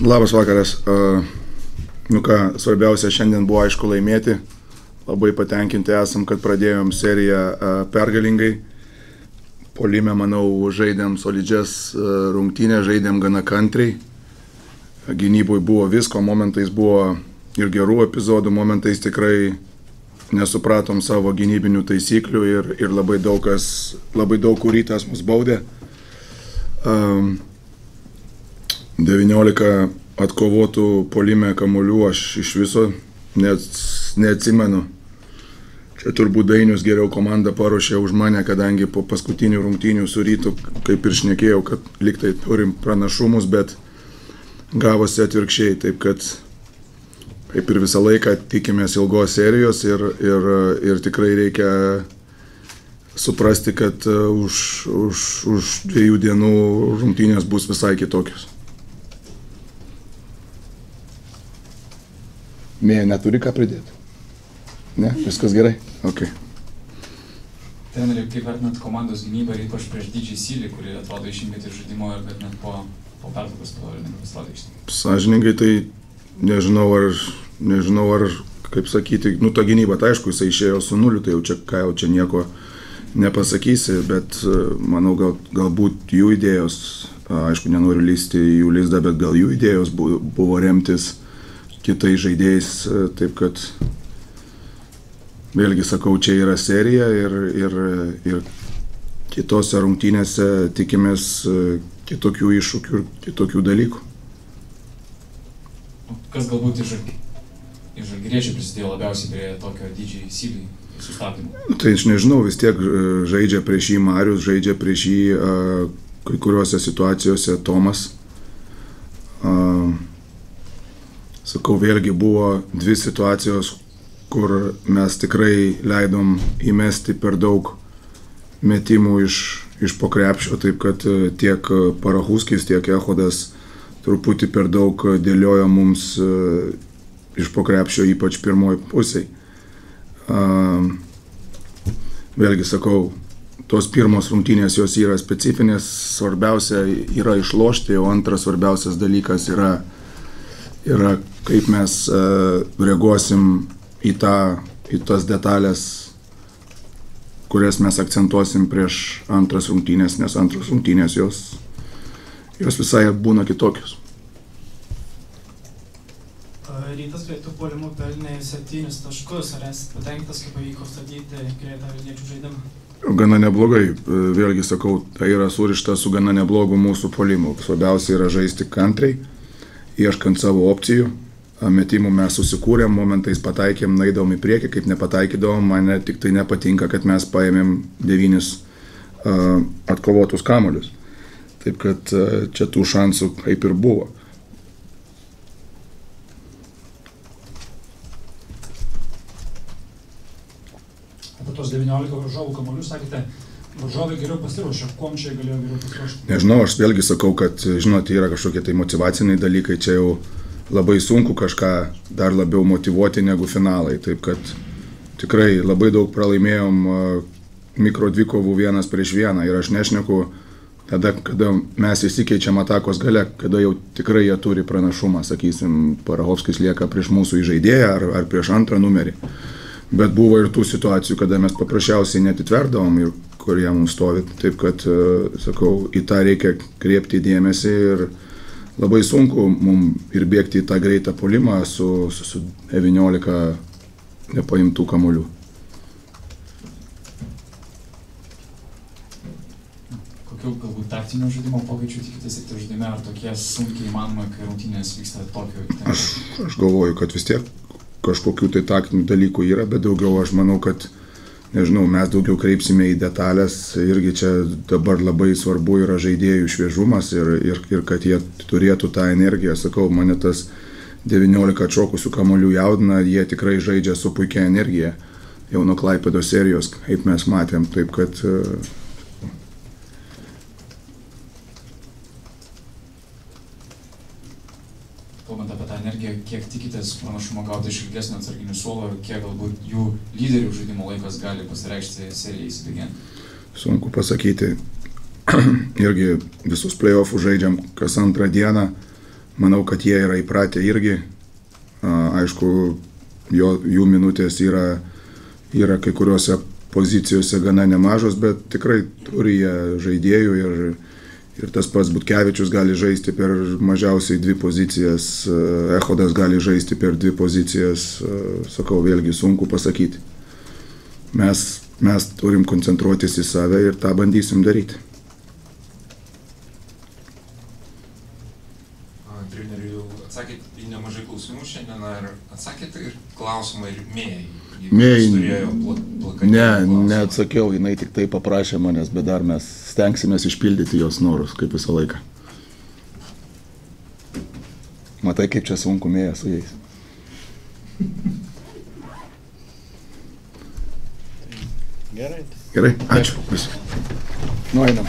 Labas vakaras. Nu ką, svarbiausia šiandien buvo aišku laimėti. Labai patenkinti esam, kad pradėjom seriją pergalingai. Polime, manau, žaidėm solidžias rungtynės, žaidėm gana kantriai. Gynybui buvo visko, momentais buvo ir gerų epizodų, momentais tikrai nesupratom savo gynybinių taisyklių ir, ir labai daug kas, labai daug kurytas mus baudė. Um, 19 atkovotų polime kamuolių aš iš viso net, neatsimenu. Čia turbūt Dainius geriau komandą paruošė už mane, kadangi po paskutinių rungtynių su rytu, kaip ir šnekėjau, kad liktai turim pranašumus, bet gavosi atvirkščiai. Taip kad kaip ir visą laiką tikimės ilgos serijos ir, ir, ir tikrai reikia suprasti, kad už, už, už dviejų dienų rungtynės bus visai kitokios. Mėja neturi ką pridėti. Ne, viskas gerai? Ok. Treneri, kaip vertinat komandos gynybą ir ypač prieš didžiąjį sylį, kuri atrodo išimti žaidimo ir kad net po, po pertraukos nepasirodė iš tikrųjų? Sažininkai tai nežinau ar, nežinau ar, kaip sakyti, nu ta gynyba, tai aišku, jisai išėjo su nuliu, tai jau čia ką jau čia nieko nepasakysi, bet manau gal, galbūt jų idėjos, aišku, nenoriu lysti į jų lizdą, bet gal jų idėjos buvo remtis kitais žaidėjais, taip kad vėlgi sakau, čia yra serija ir, ir, ir kitose rungtynėse tikimės kitokių iššūkių ir kitokių dalykų. Kas galbūt iš, iš žalgyriečių prisidėjo labiausiai prie tokio didžiai sustabdymo? Nu, tai aš nežinau, vis tiek žaidžia prieš jį Marius, žaidžia prieš jį kai kuriuose situacijose Tomas. Uh, sakau, vėlgi buvo dvi situacijos, kur mes tikrai leidom įmesti per daug metimų iš, iš pokrepšio, taip kad tiek Parahuskis, tiek Ehodas truputį per daug dėliojo mums iš pokrepšio, ypač pirmoji pusiai. Vėlgi sakau, tos pirmos rungtynės jos yra specifinės, svarbiausia yra išlošti, o antras svarbiausias dalykas yra, yra kaip mes uh, reaguosim į, tą, į tas detalės, kurias mes akcentuosim prieš antras rungtynės, nes antros rungtynės jos, jos visai būna kitokios. Rytas greitų puolimų pelnė 7 taškus. Ar esi patenkintas, kaip pavyko statyti greitą vilniečių žaidimą? Gana neblogai, vėlgi sakau, tai yra surišta su gana neblogu mūsų puolimu. Svarbiausia yra žaisti kantriai, ieškant savo opcijų. Metimų mes susikūrėm, momentais pataikėm, naidom į priekį, kaip nepataikydom, mane tik tai nepatinka, kad mes paėmėm devynis uh, atkovotus kamolius. Taip kad uh, čia tų šansų kaip ir buvo. Apie tos 19 varžovų kamolių sakėte, varžovai geriau pasiruošė, kuom čia galėjo geriau pasiruošti? Nežinau, aš vėlgi sakau, kad, žinot, yra kažkokie tai motivaciniai dalykai, čia jau labai sunku kažką dar labiau motivuoti negu finalai. Taip kad tikrai labai daug pralaimėjom mikro dvikovų vienas prieš vieną ir aš nešneku tada, kada mes įsikeičiam atakos gale, kada jau tikrai jie turi pranašumą, sakysim, Parahovskis lieka prieš mūsų įžaidėją ar, ar prieš antrą numerį. Bet buvo ir tų situacijų, kada mes paprasčiausiai netitverdavom ir kurie mums stovi. Taip kad, sakau, į tą reikia kreipti dėmesį ir labai sunku mums ir bėgti į tą greitą polimą su, su, su 19 nepaimtų kamuolių. Kokių galbūt taktinio žaidimo pokyčių tikitės ir tai žaidime, ar tokie sunkiai įmanoma, kai rungtynės vyksta tempo? Aš, aš galvoju, kad vis tiek kažkokių tai taktinių dalykų yra, bet daugiau aš manau, kad nežinau, mes daugiau kreipsime į detalės, irgi čia dabar labai svarbu yra žaidėjų šviežumas ir, ir, ir kad jie turėtų tą energiją. Sakau, mane tas 19 atšokusių kamolių jaudina, jie tikrai žaidžia su puikia energija. Jau nuo Klaipėdo serijos, kaip mes matėm, taip kad Kalbant apie tą energiją, kiek tikitės pranašumo gauti iš ilgesnio atsarginių suolo ir kiek galbūt jų lyderių žaidimo laikas gali pasireikšti serijai įsibėgiant? Sunku pasakyti. Irgi visus playoffus žaidžiam kas antrą dieną. Manau, kad jie yra įpratę irgi. Aišku, jo, jų minutės yra, yra kai kuriuose pozicijose gana nemažos, bet tikrai turi jie žaidėjų ir, ir tas pats Butkevičius gali žaisti per mažiausiai dvi pozicijas, Ehodas gali žaisti per dvi pozicijas, sakau, vėlgi sunku pasakyti. Mes, mes turim koncentruotis į save ir tą bandysim daryti. Treneriui jau atsakėte į nemažai klausimų šiandien, ar atsakėte ir klausimą ir mėjai? Mėjai. Ne, neatsakiau, jinai tik tai paprašė manęs, bet dar mes stengsimės išpildyti jos norus, kaip visą laiką. Matai, kaip čia sunku mėja su jais. Gerai. Gerai, ačiū. Visi. Nueinam.